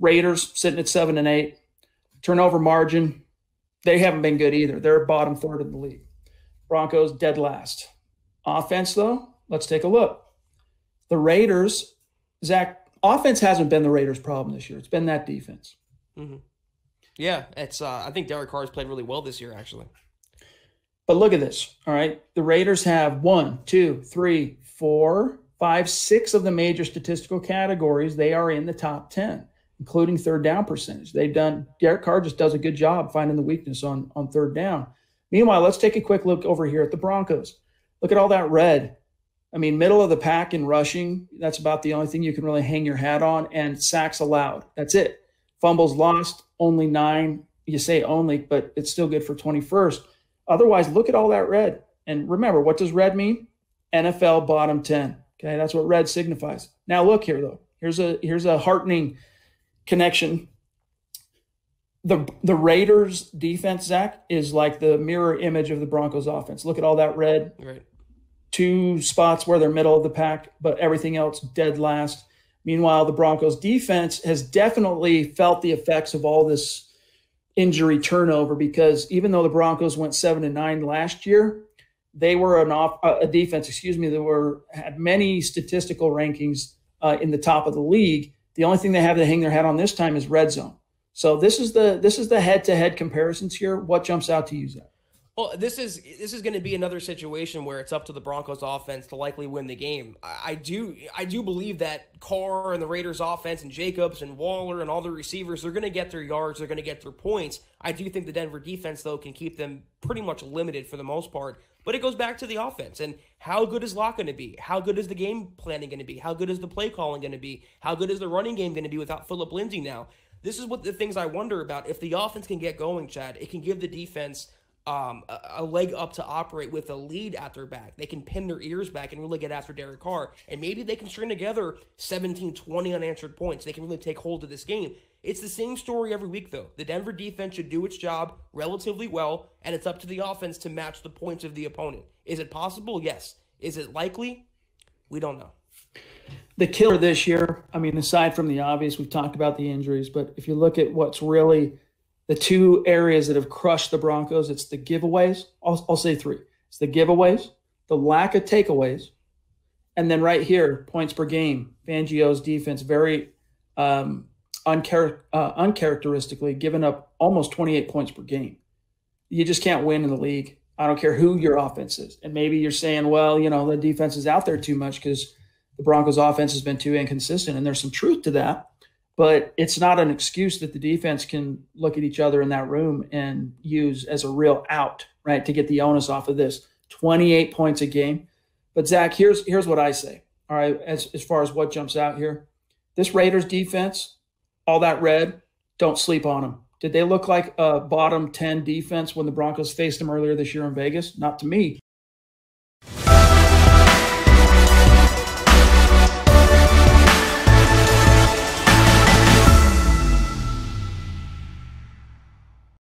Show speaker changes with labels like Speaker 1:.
Speaker 1: Raiders sitting at seven and eight. Turnover margin, they haven't been good either. They're bottom third of the league. Broncos dead last. Offense, though, let's take a look. The Raiders, Zack, offense hasn't been the Raiders' problem this year. It's been that defense.
Speaker 2: Mm-hmm. Yeah, it's. Uh, I think Derek Carr has played really well this year, actually.
Speaker 1: But look at this. All right, the Raiders have one, two, three, four, five, six of the major statistical categories. They are in the top ten, including third down percentage. They've done. Derek Carr just does a good job finding the weakness on on third down. Meanwhile, let's take a quick look over here at the Broncos. Look at all that red. I mean, middle of the pack in rushing. That's about the only thing you can really hang your hat on. And sacks allowed. That's it. Fumbles lost, only nine. You say only, but it's still good for 21st. Otherwise, look at all that red. And remember, what does red mean? NFL bottom 10. Okay, that's what red signifies. Now look here though. Here's a here's a heartening connection. The the Raiders defense, Zack, is like the mirror image of the Broncos offense. Look at all that red.
Speaker 2: Right.
Speaker 1: Two spots where they're middle of the pack, but everything else dead last. Meanwhile, the Broncos defense has definitely felt the effects of all this injury turnover because even though the Broncos went seven and nine last year, they were an off a defense, excuse me, that were had many statistical rankings uh, in the top of the league. The only thing they have to hang their hat on this time is red zone. So this is the this is the head to head comparisons here. What jumps out to you, Zack?
Speaker 2: Well, this is this is going to be another situation where it's up to the Broncos offense to likely win the game. I, do I do believe that Carr and the Raiders offense and Jacobs and Waller and all the receivers they're going to get their yards, they're going to get their points. I do think the Denver defense though can keep them pretty much limited for the most part. But it goes back to the offense and how good is Lock going to be? How good is the game planning going to be? How good is the play calling going to be? How good is the running game going to be without Phillip Lindsay now? This is what the things I wonder about. If the offense can get going, Chad, it can give the defense um, a, leg up to operate with a lead at their back. They can pin their ears back and really get after Derek Carr. And maybe they can string together 17, 20 unanswered points. They can really take hold of this game. It's the same story every week, though. The Denver defense should do its job relatively well, and it's up to the offense to match the points of the opponent. Is it possible? Yes. Is it likely? We don't know.
Speaker 1: The killer this year, I mean, aside from the obvious, we've talked about the injuries, but if you look at what's really the two areas that have crushed the Broncos, it's the giveaways. I'll, I'll say three. It's the giveaways, the lack of takeaways, and then right here, points per game. Fangio's defense very um, uh, uncharacteristically giving up almost 28 points per game. You just can't win in the league. I don't care who your offense is. And maybe you're saying, well, you know, the defense is out there too much because the Broncos offense has been too inconsistent. And there's some truth to that but it's not an excuse that the defense can look at each other in that room and use as a real out, right, to get the onus off of this. 28 points a game. But Zack, here's here's what I say. All right, as as far as what jumps out here, this Raiders defense, all that red, don't sleep on them. Did they look like a bottom 10 defense when the Broncos faced them earlier this year in Vegas? Not to me.